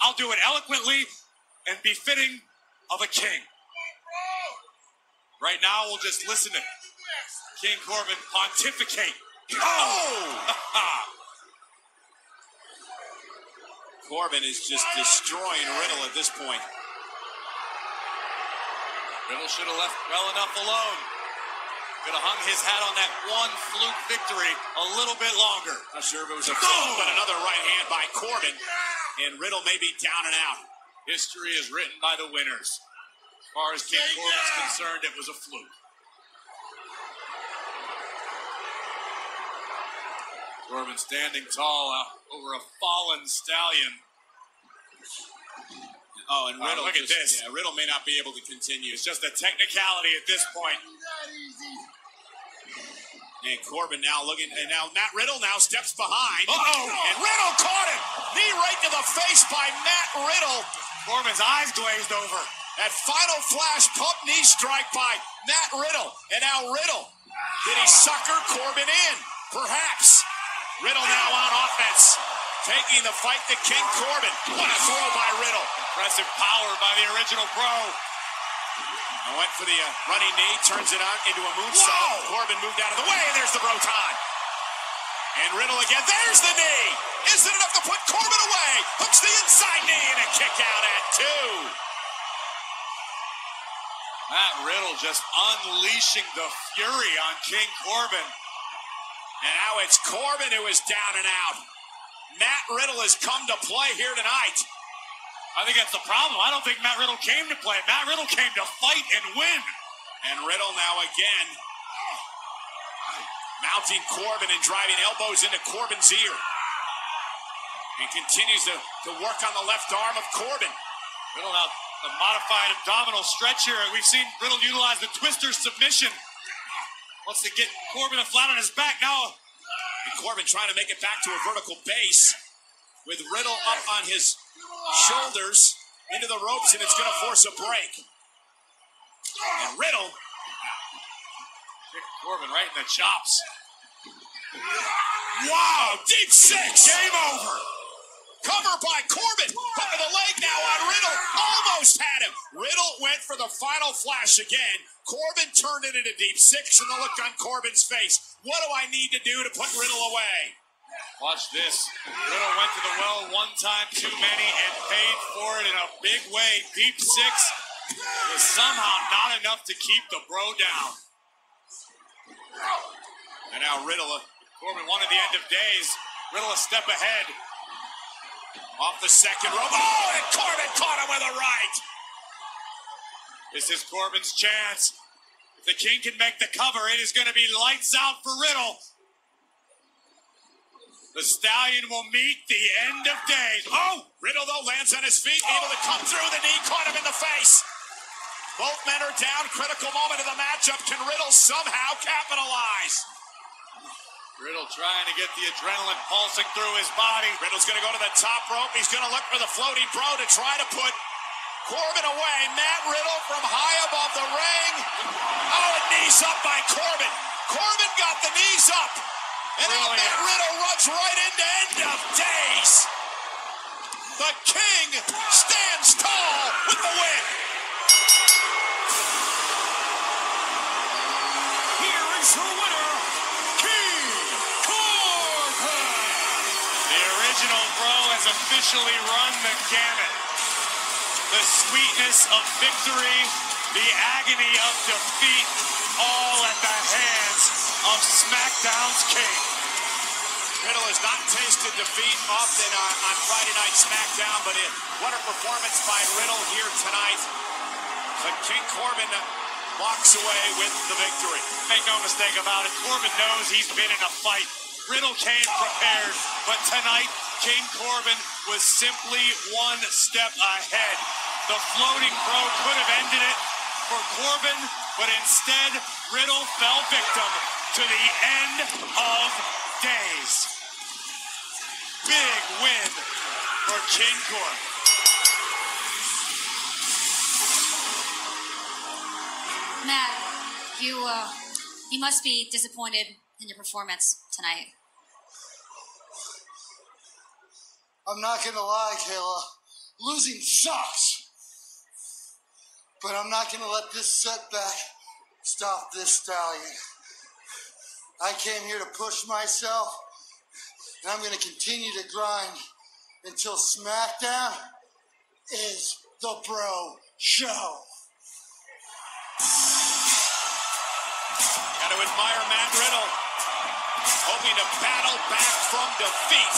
I'll do it eloquently and befitting of a king. Right now, we'll just listen to King Corbin pontificate. Oh! Corbin is just destroying Riddle at this point. Riddle should have left well enough alone. Could have hung his hat on that one fluke victory a little bit longer. Not sure if it was a fluke, but another right hand by Corbin. And Riddle may be down and out. History is written by the winners. As far as King Corbin's concerned, it was a fluke. Corbin standing tall uh, over a fallen stallion. Oh, and Riddle. look at this. Yeah, Riddle may not be able to continue. It's just a technicality at this point. And Corbin now looking, and now Matt Riddle now steps behind. Uh-oh. And Riddle caught him. Knee right to the face by Matt Riddle. Corbin's eyes glazed over. That final flash pump knee strike by Matt Riddle. And now Riddle. Did he sucker Corbin in? Perhaps. Riddle now on offense. Taking the fight to King Corbin. What a throw by Riddle. Impressive power by the original bro. I went for the uh, running knee, turns it on into a moonsault. Corbin moved out of the way, and there's the Broton. And Riddle again, there's the knee. Isn't enough to put Corbin away. Hooks the inside knee and a kick out at two. Matt Riddle just unleashing the fury on King Corbin. And now it's Corbin who is down and out. Matt Riddle has come to play here tonight. I think that's the problem. I don't think Matt Riddle came to play. Matt Riddle came to fight and win. And Riddle now again mounting Corbin and driving elbows into Corbin's ear. And continues to, to work on the left arm of Corbin. Riddle now the modified abdominal stretch here. We've seen Riddle utilize the twister submission. Wants to get Corbin flat on his back now. And Corbin trying to make it back to a vertical base with Riddle up on his shoulders into the ropes, and it's going to force a break. And Riddle, Corbin right in the chops. wow, deep six, game over. Cover by Corbin, of the leg now on Riddle, almost had him. Riddle went for the final flash again. Corbin turned it into deep six, and the look on Corbin's face. What do I need to do to put Riddle away? Watch this. Riddle went to the well one time too many and paid for it in a big way. Deep six is somehow not enough to keep the bro down. And now Riddle Corbin wanted the end of days. Riddle a step ahead. off the second rope. Oh, and Corbin caught him with a right. This is Corbin's chance. If the King can make the cover, it is going to be lights out for Riddle. The Stallion will meet the end of days. Oh! Riddle, though, lands on his feet, able to come through. The knee caught him in the face. Both men are down. Critical moment of the matchup. Can Riddle somehow capitalize? Riddle trying to get the adrenaline pulsing through his body. Riddle's going to go to the top rope. He's going to look for the floating bro to try to put Corbin away. Matt Riddle from high above the ring. Oh, and knees up by Corbin. Corbin got the knees up. And now Really? Matt Riddle runs right into end of days. The king stands tall with the win. Here is your winner, King Corbin. The original bro has officially run the gamut. The sweetness of victory, the agony of defeat, all at the hands of SmackDown's King. Riddle has not tasted defeat often on, on Friday Night SmackDown, but it, what a performance by Riddle here tonight. But King Corbin walks away with the victory. Make no mistake about it, Corbin knows he's been in a fight. Riddle came prepared, but tonight, King Corbin was simply one step ahead. The floating bro could have ended it for Corbin, but instead, Riddle fell victim to the end of days. Big win for King Corbin. Matt, you uh, you must be disappointed in your performance tonight. I'm not gonna lie, Kayla. Losing sucks. But I'm not going to let this setback stop this stallion. I came here to push myself, and I'm going to continue to grind until SmackDown is the bro show. Got to admire Matt Riddle, hoping to battle back from defeat.